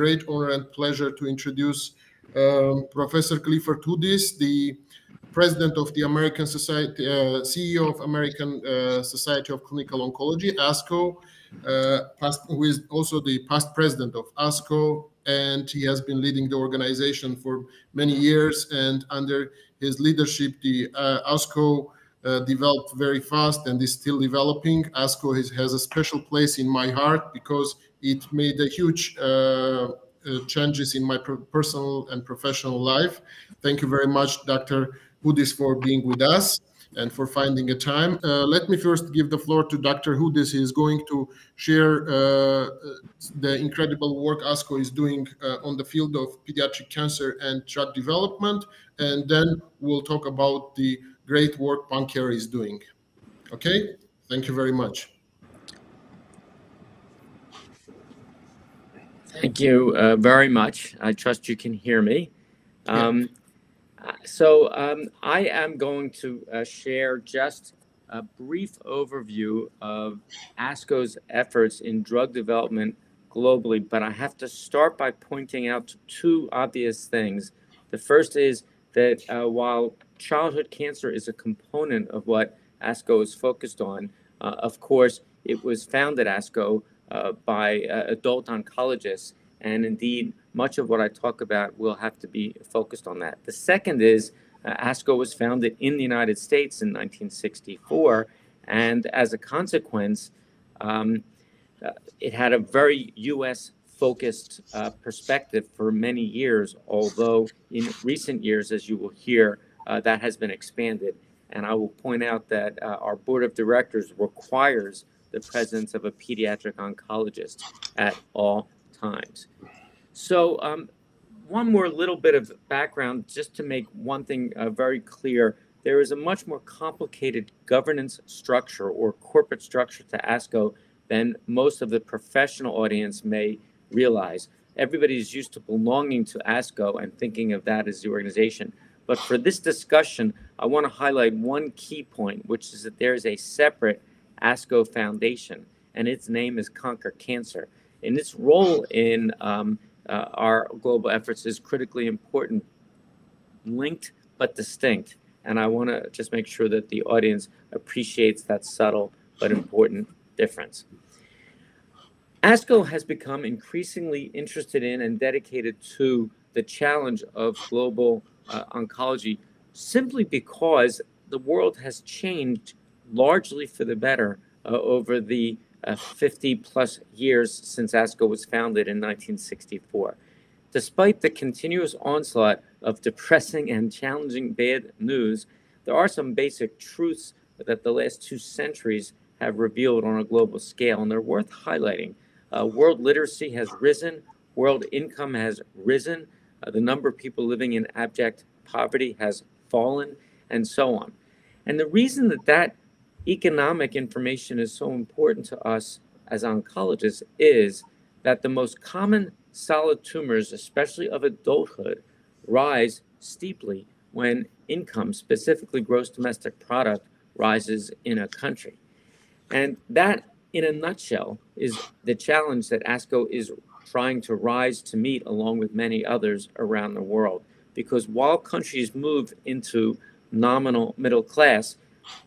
great honor and pleasure to introduce um, Professor Clifford Hudis, the president of the American Society, uh, CEO of American uh, Society of Clinical Oncology, ASCO, uh, past, who is also the past president of ASCO, and he has been leading the organization for many years. And under his leadership, the uh, ASCO uh, developed very fast and is still developing. ASCO has, a special place in my heart because it made a huge uh, uh changes in my personal and professional life. Thank you very much, Dr. Hudis, for being with us and for finding a time. Uh, let me first give the floor to Dr. Hudis. He is going to share uh, the incredible work ASCO is doing uh, on the field of pediatric cancer and drug development, and then we'll talk about the great work PanCare is doing. Okay, thank you very much. Thank you uh, very much. I trust you can hear me. Um, so um, I am going to uh, share just a brief overview of ASCO's efforts in drug development globally, but I have to start by pointing out two obvious things. The first is that uh, while childhood cancer is a component of what ASCO is focused on, uh, of course, it was founded ASCO by uh, adult oncologists and indeed, much of what I talk about will have to be focused on that. The second is uh, ASCO was founded in the United States in 1964. And as a consequence, um, uh, it had a very US focused uh, perspective for many years, although in recent years, as you will hear, uh, that has been expanded. And I will point out that uh, our board of directors requires the presence of a pediatric oncologist at all times. So, um, one more little bit of background just to make one thing uh, very clear. There is a much more complicated governance structure or corporate structure to ASCO than most of the professional audience may realize. Everybody is used to belonging to ASCO and thinking of that as the organization. But for this discussion, I want to highlight one key point, which is that there is a separate ASCO Foundation, and its name is Conquer Cancer and its role in um, uh, our global efforts is critically important, linked but distinct. And I want to just make sure that the audience appreciates that subtle but important difference. ASCO has become increasingly interested in and dedicated to the challenge of global uh, oncology simply because the world has changed largely for the better uh, over the uh, 50 plus years since ASCO was founded in 1964. Despite the continuous onslaught of depressing and challenging bad news, there are some basic truths that the last two centuries have revealed on a global scale, and they're worth highlighting. Uh, world literacy has risen, world income has risen, uh, the number of people living in abject poverty has fallen, and so on. And the reason that that economic information is so important to us as oncologists is that the most common solid tumors, especially of adulthood, rise steeply when income, specifically gross domestic product, rises in a country. And that, in a nutshell, is the challenge that ASCO is trying to rise to meet along with many others around the world. Because while countries move into nominal middle class,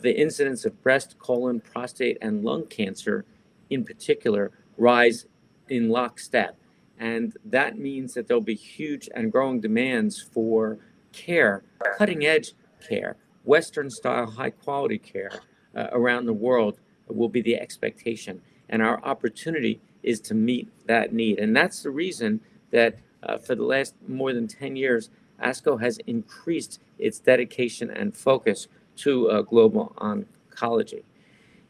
the incidence of breast, colon, prostate, and lung cancer in particular rise in lockstep. And that means that there'll be huge and growing demands for care, cutting edge care, Western style, high quality care uh, around the world will be the expectation. And our opportunity is to meet that need. And that's the reason that uh, for the last more than 10 years, ASCO has increased its dedication and focus to uh, global oncology.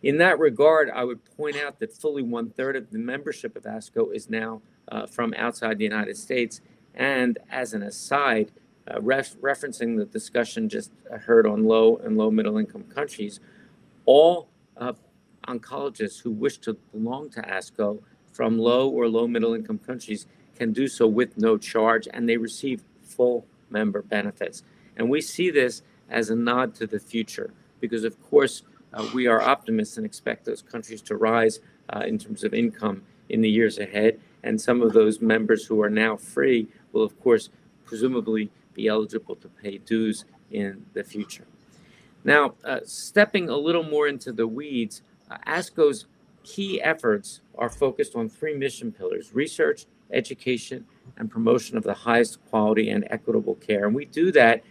In that regard, I would point out that fully one third of the membership of ASCO is now uh, from outside the United States. And as an aside, uh, ref- referencing the discussion just heard on low and low middle income countries, all oncologists who wish to belong to ASCO from low or low middle income countries can do so with no charge and they receive full member benefits. And we see this as a nod to the future, because of course uh, we are optimists and expect those countries to rise uh, in terms of income in the years ahead. and some of those members who are now free will, of course, presumably be eligible to pay dues in the future. Now, uh, stepping a little more into the weeds, uh, ASCO's key efforts are focused on three mission pillars research, education, and promotion of the highest quality and equitable care. And we do that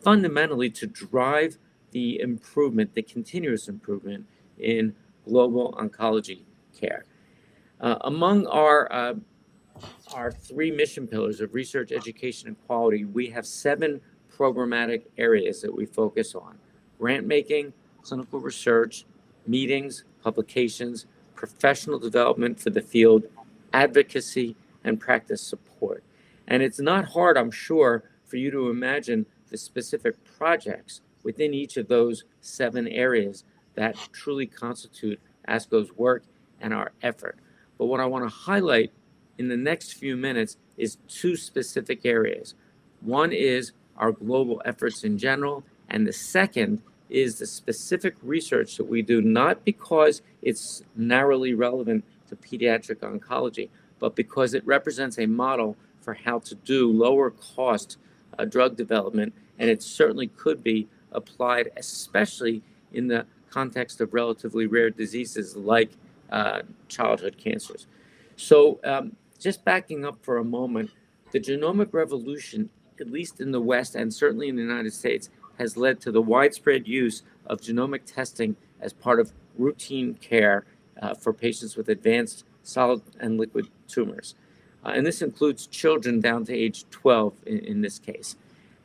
fundamentally to drive the improvement, the continuous improvement in global oncology care. Uh, among our uh, our three mission pillars of research, education, and quality, we have seven programmatic areas that we focus on: grant making, clinical research, meetings, publications, professional development for the field, advocacy, and practice support. And it's not hard, I'm sure, for you to imagine the specific projects within each of those seven areas that truly constitute ASCO's work and our effort. But what I want to highlight in the next few minutes is two specific areas. One is our global efforts in general, and the second is the specific research that we do, not because it's narrowly relevant to pediatric oncology, but because it represents a model for how to do lower cost uh, drug development. And it certainly could be applied, especially in the context of relatively rare diseases like uh, childhood cancers. So, um, just backing up for a moment, the genomic revolution, at least in the West and certainly in the United States, has led to the widespread use of genomic testing as part of routine care uh, for patients with advanced solid and liquid tumors. Uh, and this includes children down to age 12 in, in this case.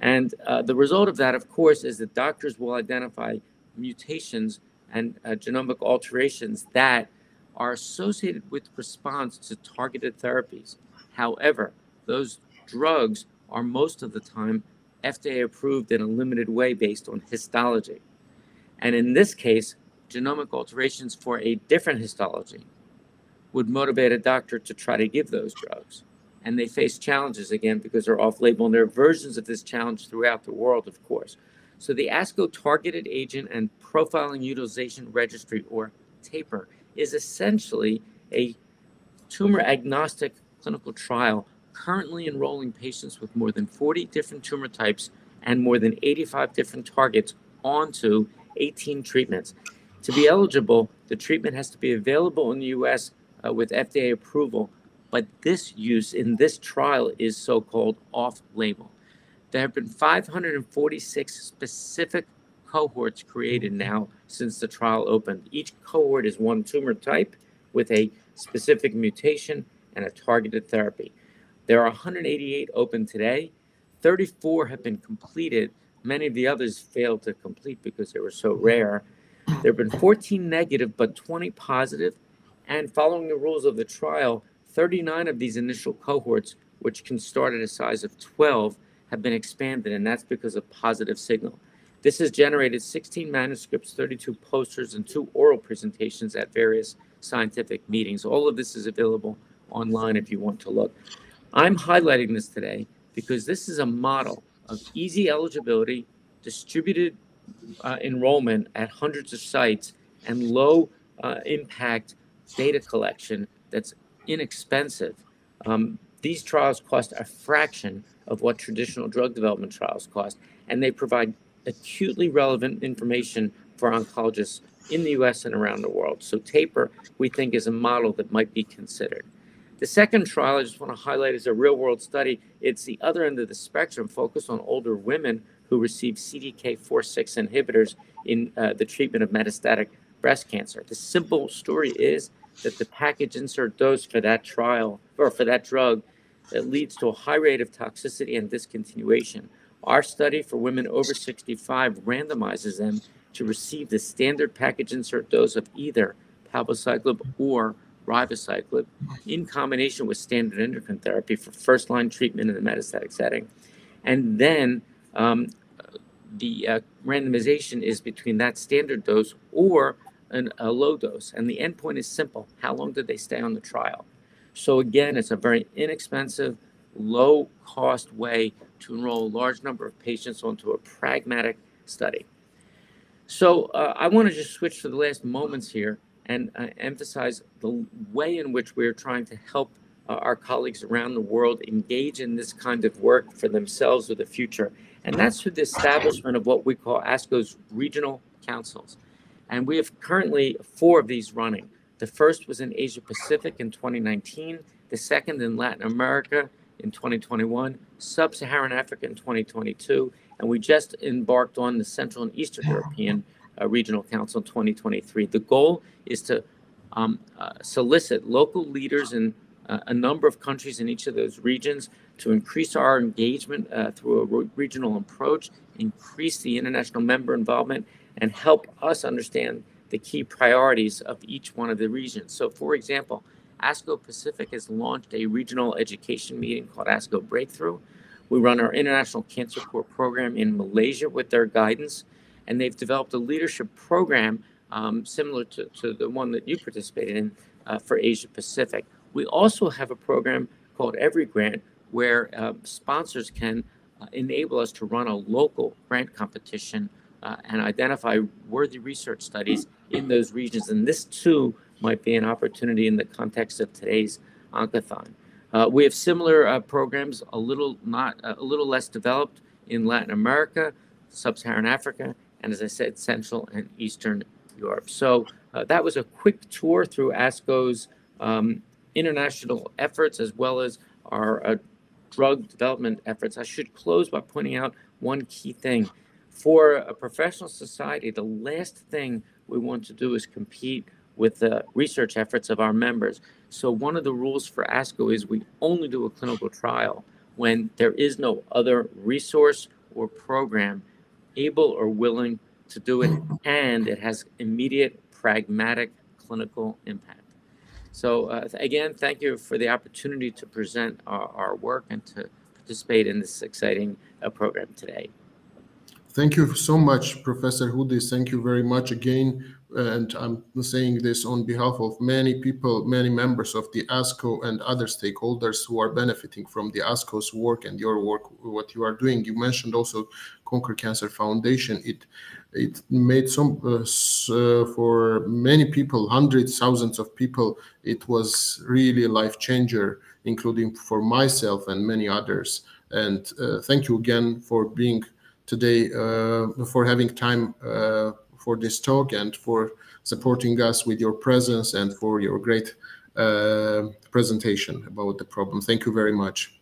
And uh, the result of that, of course, is that doctors will identify mutations and uh, genomic alterations that are associated with response to targeted therapies. However, those drugs are most of the time FDA approved in a limited way based on histology. And in this case, genomic alterations for a different histology would motivate a doctor to try to give those drugs. And they face challenges again because they're off label. And there are versions of this challenge throughout the world, of course. So the ASCO Targeted Agent and Profiling Utilization Registry, or TAPUR, is essentially a tumor agnostic clinical trial currently enrolling patients with more than 40 different tumor types and more than 85 different targets onto 18 treatments. To be eligible, the treatment has to be available in the US uh, with FDA approval, but this use in this trial is so called off label. There have been 546 specific cohorts created now since the trial opened. Each cohort is one tumor type with a specific mutation and a targeted therapy. There are 188 open today. 34 have been completed. Many of the others failed to complete because they were so rare. There have been 14 negative, but 20 positive. And following the rules of the trial, 39 of these initial cohorts, which can start at a size of 12, have been expanded, and that's because of positive signal. This has generated 16 manuscripts, 32 posters, and two oral presentations at various scientific meetings. All of this is available online if you want to look. I'm highlighting this today because this is a model of easy eligibility, distributed uh, enrollment at hundreds of sites, and low uh, impact data collection that's inexpensive. Um, these trials cost a fraction of what traditional drug development trials cost, and they provide acutely relevant information for oncologists in the US and around the world. So, TAPUR, we think, is a model that might be considered. The second trial I just want to highlight is a real world study. It's the other end of the spectrum, focused on older women who receive CDK4/6 inhibitors in uh, the treatment of metastatic breast cancer. The simple story is that the package insert dose for that trial or for that drug that leads to a high rate of toxicity and discontinuation. Our study for women over 65 randomizes them to receive the standard package insert dose of either palbociclib or ribociclib in combination with standard endocrine therapy for first line treatment in the metastatic setting. And then um, the uh, randomization is between that standard dose or an, a low dose. And the endpoint is simple how long did they stay on the trial? So, again, it's a very inexpensive, low cost way to enroll a large number of patients onto a pragmatic study. So, uh, I want to just switch for the last moments here and uh, emphasize the way in which we're trying to help uh, our colleagues around the world engage in this kind of work for themselves or the future. And that's through the establishment of what we call ASCO's regional councils. And we have currently four of these running. The first was in Asia Pacific in 2019, the second in Latin America in 2021, Sub Saharan Africa in 2022, and we just embarked on the Central and Eastern European uh, Regional Council in 2023. The goal is to um, uh, solicit local leaders in uh, a number of countries in each of those regions to increase our engagement uh, through a re- regional approach, increase the international member involvement, and help us understand the key priorities of each one of the regions. So, for example, ASCO Pacific has launched a regional education meeting called ASCO Breakthrough. We run our International Cancer Corps program in Malaysia with their guidance, and they've developed a leadership program um, similar to, to the one that you participated in uh, for Asia Pacific. We also have a program called Every Grant where uh, sponsors can uh, enable us to run a local grant competition uh, and identify worthy research studies in those regions. And this too might be an opportunity in the context of today's Oncothon. Uh, we have similar uh, programs, a little not a little less developed in Latin America, Sub-Saharan Africa, and as I said, Central and Eastern Europe. So uh, that was a quick tour through ASCO's um, international efforts as well as our uh, drug development efforts. I should close by pointing out one key thing. For a professional society, the last thing we want to do is compete with the research efforts of our members. So one of the rules for ASCO is we only do a clinical trial when there is no other resource or program able or willing to do it and it has immediate pragmatic clinical impact. So uh, again, thank you for the opportunity to present our, our work and to participate in this exciting uh, program today. Thank you so much, Professor Hudis. Thank you very much again and I'm saying this on behalf of many people, many members of the ASCO and other stakeholders who are benefiting from the ASCO's work and your work, what you are doing. You mentioned also Conquer Cancer Foundation. It it made some uh, uh, for many people, hundreds, thousands of people. It was really a life changer, including for myself and many others. And uh, thank you again for being today, uh, for having time uh, for this talk and for supporting us with your presence and for your great uh, presentation about the problem. Thank you very much.